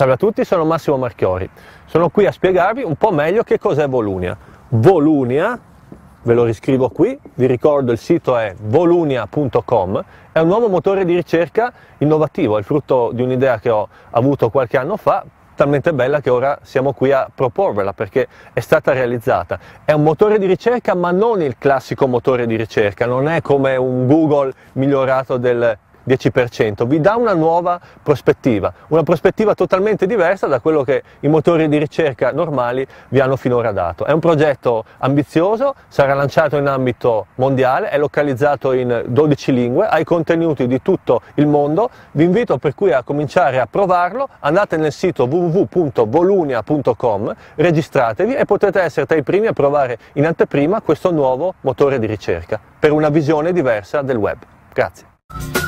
Salve a tutti, sono Massimo Marchiori. Sono qui a spiegarvi un po' meglio che cos'è Volunia. Volunia, ve lo riscrivo qui, vi ricordo il sito è volunia.com, è un nuovo motore di ricerca innovativo, è il frutto di un'idea che ho avuto qualche anno fa, talmente bella che ora siamo qui a proporvela perché è stata realizzata. È un motore di ricerca ma non il classico motore di ricerca, non è come un Google migliorato del 10%, vi dà una nuova prospettiva, una prospettiva totalmente diversa da quello che i motori di ricerca normali vi hanno finora dato. È un progetto ambizioso, sarà lanciato in ambito mondiale, è localizzato in 12 lingue, ha i contenuti di tutto il mondo, vi invito per cui a cominciare a provarlo, andate nel sito www.volunia.com, registratevi e potete essere tra i primi a provare in anteprima questo nuovo motore di ricerca per una visione diversa del web. Grazie.